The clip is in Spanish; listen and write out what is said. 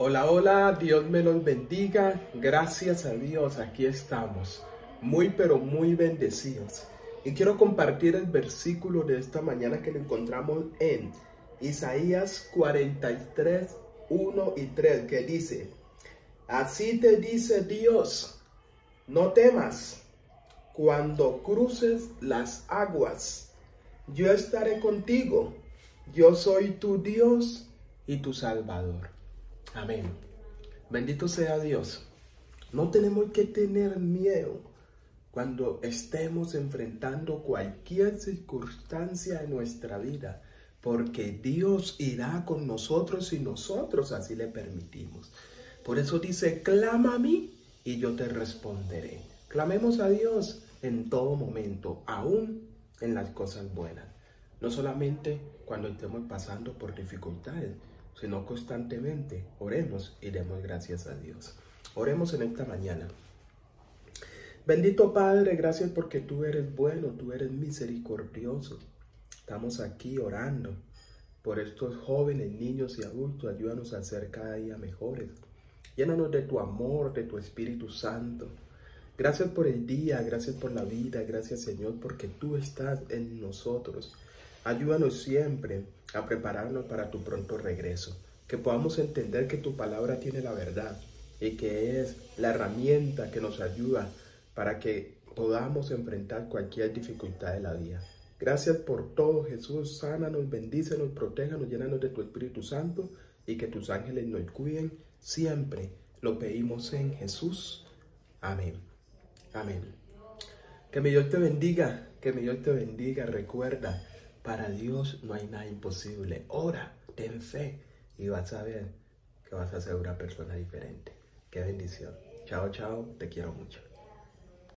Hola, hola, Dios me los bendiga. Gracias a Dios, aquí estamos. Muy, pero muy bendecidos. Y quiero compartir el versículo de esta mañana que lo encontramos en Isaías 43, 1 y 3, que dice, Así te dice Dios, no temas cuando cruces las aguas. Yo estaré contigo. Yo soy tu Dios y tu Salvador. Amén. Bendito sea Dios. No tenemos que tener miedo cuando estemos enfrentando cualquier circunstancia en nuestra vida, porque Dios irá con nosotros y nosotros así le permitimos. Por eso dice, clama a mí y yo te responderé. Clamemos a Dios en todo momento, aún en las cosas buenas. No solamente cuando estemos pasando por dificultades, sino constantemente oremos y demos gracias a Dios. Oremos en esta mañana. Bendito Padre, gracias porque tú eres bueno, tú eres misericordioso. Estamos aquí orando por estos jóvenes, niños y adultos. Ayúdanos a ser cada día mejores. Llénanos de tu amor, de tu Espíritu Santo. Gracias por el día, gracias por la vida, gracias Señor, porque tú estás en nosotros. Ayúdanos siempre a prepararnos para tu pronto regreso. Que podamos entender que tu palabra tiene la verdad y que es la herramienta que nos ayuda para que podamos enfrentar cualquier dificultad de la vida. Gracias por todo, Jesús. Sánanos, bendícenos, protéjanos, llénanos de tu Espíritu Santo y que tus ángeles nos cuiden siempre. Lo pedimos en Jesús. Amén. Amén. Que mi Dios te bendiga, que mi Dios te bendiga. Recuerda, para Dios no hay nada imposible. Ora, ten fe y vas a ver que vas a ser una persona diferente. Qué bendición. Chao, chao. Te quiero mucho.